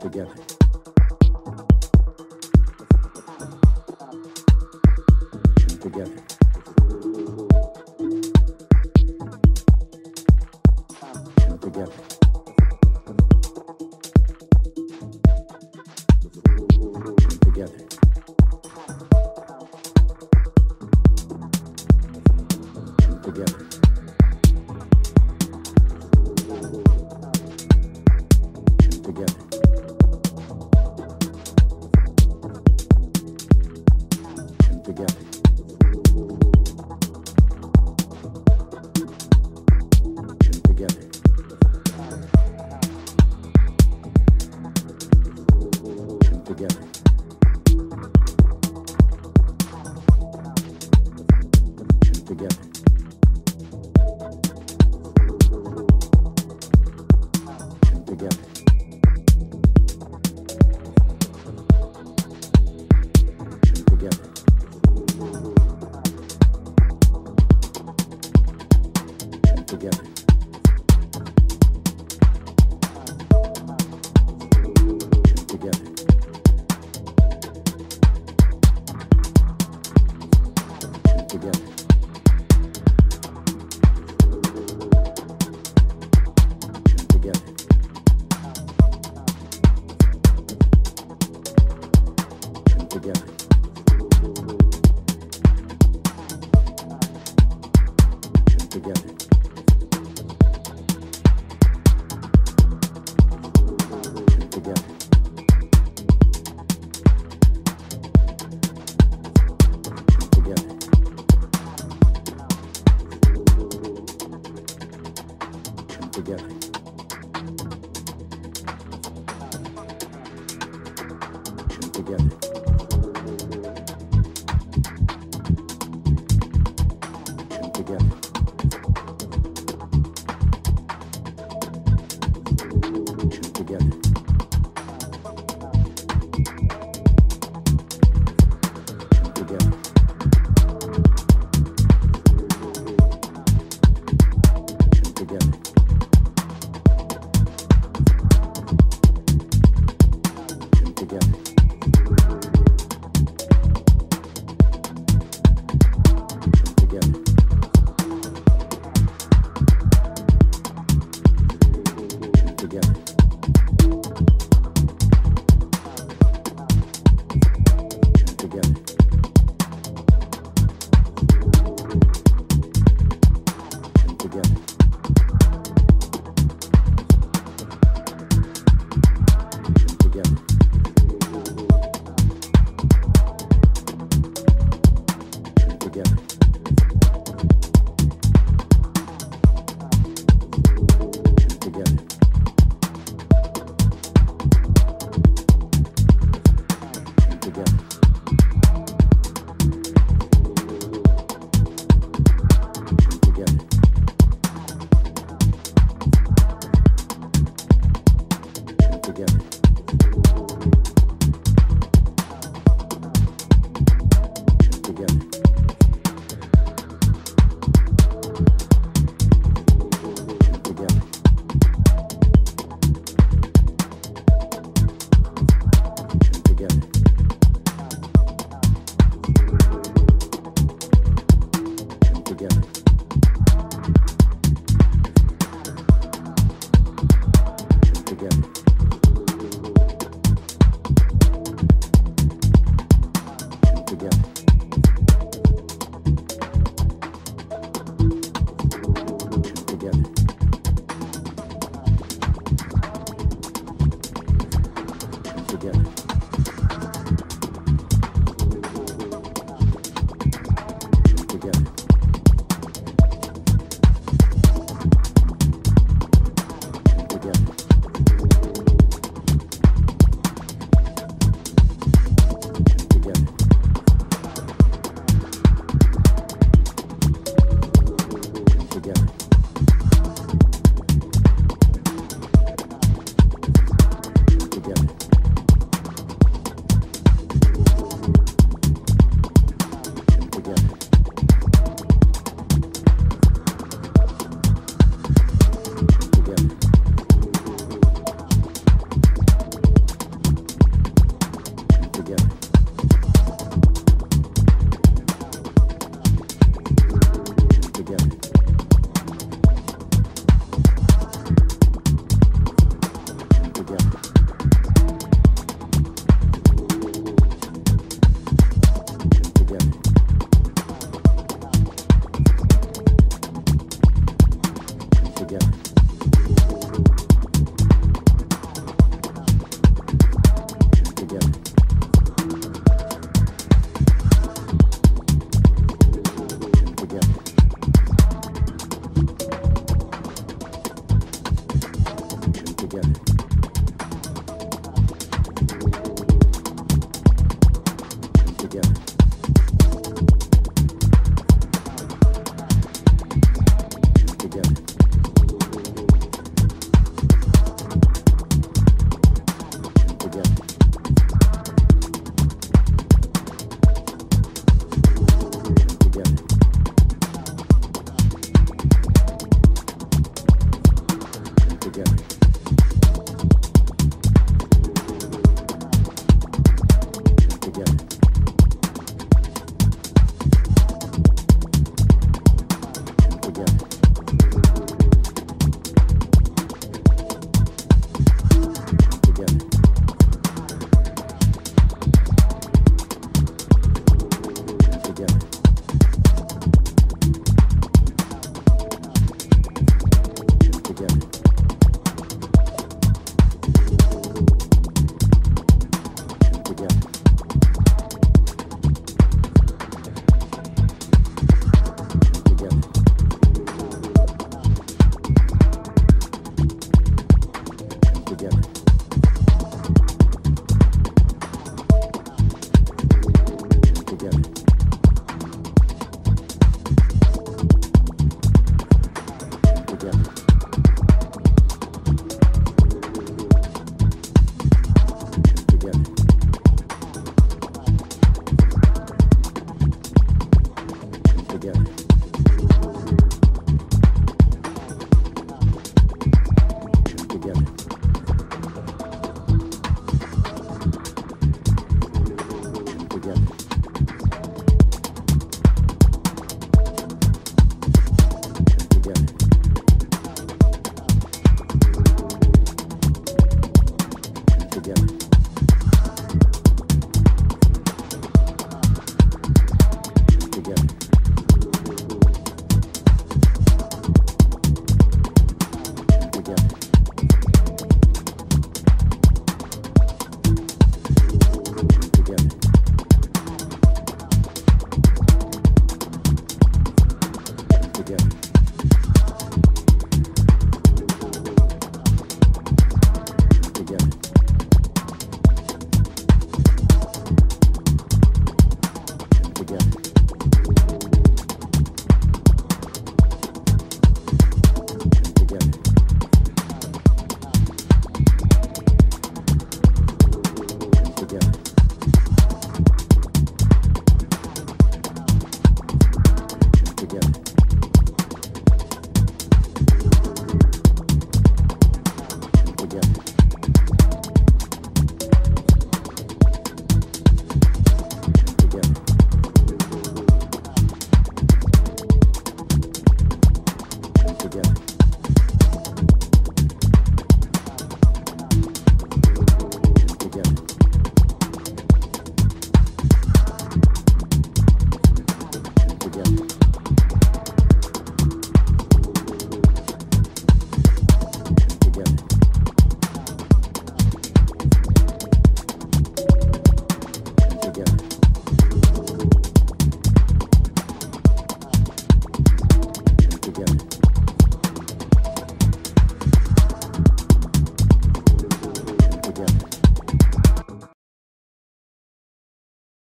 together. Together. Together. Together. Together. Together. Together, Володя. together.